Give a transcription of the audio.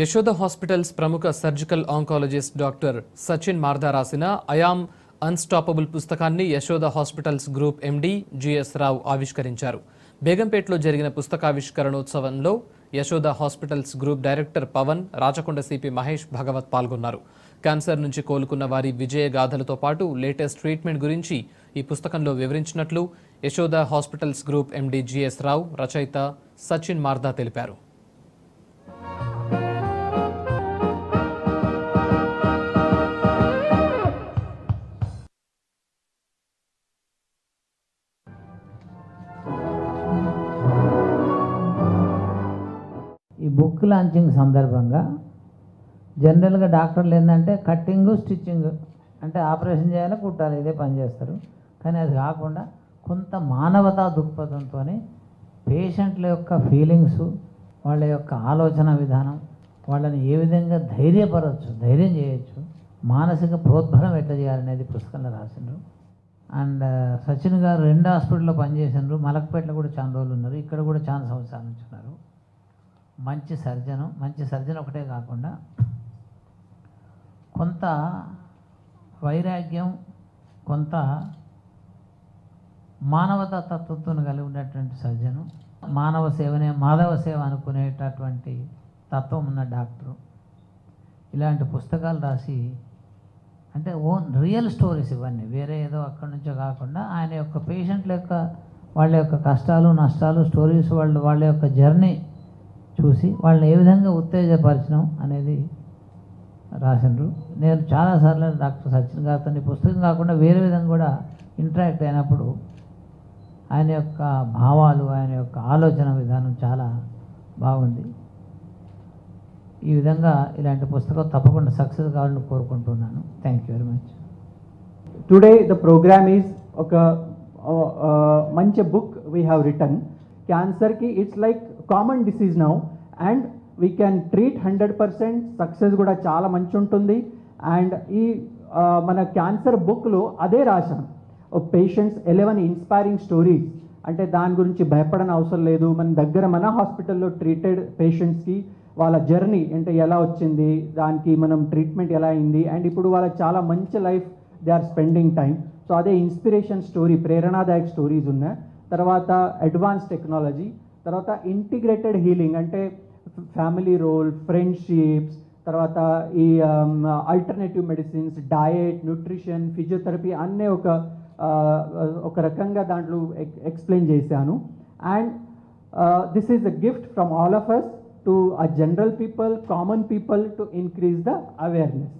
Yashoda hospitals ప్రముఖ surgical oncologist doctor Sachin Marda రాసిన I am unstoppable పుస్తకాన్ని Yashoda hospitals group MD GS Rao ఆవిష్కరించారు. బేగంపేటలో జరిగిన పుస్తకావిష్కరణోత్సవంలో Yashoda hospitals group director Pavan Rachakonda CP Mahesh Bhagwat పాల్గొన్నారు. Cancer నుంచి కోలుకున్న వారి విజయ గాథలతో పాటు లేటెస్ట్ ట్రీట్మెంట్ గురించి ఈ పుస్తకంలో వివరించినట్లు Yashoda hospitals group MD GS Rao రచయిత సచిన్ మార్దా తెలిపారు. బుక్ లాంచింగ్ సందర్భంగా జనరల్గా డాక్టర్లు ఏంటంటే కట్టింగు స్టిచ్చింగ్ అంటే ఆపరేషన్ చేయాలి కుట్టాలి ఇదే పని చేస్తారు. కానీ అది కాకుండా కొంత మానవతా దృక్పథంతో పేషెంట్ల యొక్క ఫీలింగ్స్ వాళ్ళ యొక్క ఆలోచన విధానం వాళ్ళని ఏ విధంగా ధైర్యపరచు ధైర్యం చేయొచ్చు మానసిక ప్రోద్బలం ఎట్లా చేయాలనేది పుస్తకంలో రాసిండ్రు. అండ్ సచిన్ గారు రెండు హాస్పిటల్లో పనిచేసినారు మలక్పేటలో కూడా చాలా రోజులు ఉన్నారు. ఇక్కడ కూడా చాలా సంవత్సరాల నుంచి ఉన్నారు. మంచి సర్జను మంచి సర్జన్ ఒకటే కాకుండా కొంత వైరాగ్యం కొంత మానవతా తత్వంతో కలిగి ఉన్నటువంటి సర్జను మానవ సేవనే మాధవ సేవ అనుకునేటటువంటి తత్వం ఉన్న డాక్టరు. ఇలాంటి పుస్తకాలు రాసి అంటే ఓన్ రియల్ స్టోరీస్ ఇవన్నీ వేరే ఏదో అక్కడి నుంచో కాకుండా ఆయన యొక్క పేషెంట్ల యొక్క వాళ్ళ యొక్క కష్టాలు నష్టాలు స్టోరీస్ వాళ్ళు వాళ్ళ యొక్క జర్నీ చూసి వాళ్ళని ఏ విధంగా ఉత్తేజపరచడం అనేది రాసిండ్రు. నేను చాలాసార్లు డాక్టర్ సచిన్ గారితో పుస్తకం కాకుండా వేరే విధంగా కూడా ఇంటరాక్ట్ అయినప్పుడు ఆయన యొక్క భావాలు ఆయన యొక్క ఆలోచన విధానం చాలా బాగుంది. ఈ విధంగా ఇలాంటి పుస్తకం తప్పకుండా సక్సెస్ కావాలని కోరుకుంటున్నాను. Thank you very much today the programme is ఒక మంచి బుక్ వీ హ్యావ్ రిటర్న్ క్యాన్సర్కి it's like common disease now and we can treat hundred percent success కూడా చాలా మంచి ఉంటుంది అండ్ ఈ మన క్యాన్సర్ బుక్లో అదే రాశాను. పేషెంట్స్ ఎలెవెన్ ఇన్స్పైరింగ్ స్టోరీస్ అంటే దాని గురించి భయపడని అవసరం లేదు. మన దగ్గర మన హాస్పిటల్లో ట్రీటెడ్ పేషెంట్స్కి వాళ్ళ జర్నీ అంటే ఎలా వచ్చింది దానికి మనం ట్రీట్మెంట్ ఎలా అయింది అండ్ ఇప్పుడు వాళ్ళ చాలా మంచి life they are spending time so అదే ఇన్స్పిరేషన్ స్టోరీ ప్రేరణాదాయక స్టోరీస్ ఉన్నాయి. తర్వాత అడ్వాన్స్ టెక్నాలజీ తర్వాత ఇంటిగ్రేటెడ్ హీలింగ్ అంటే ఫ్యామిలీ రోల్ ఫ్రెండ్షిప్స్ తర్వాత ఈ alternative medicines diet nutrition physiotherapy అన్నీ ఒక ఒక రకంగా దాంట్లో ఎక్స్ప్లెయిన్ చేశాను. And this is a gift from all of us to a general people common people to increase the awareness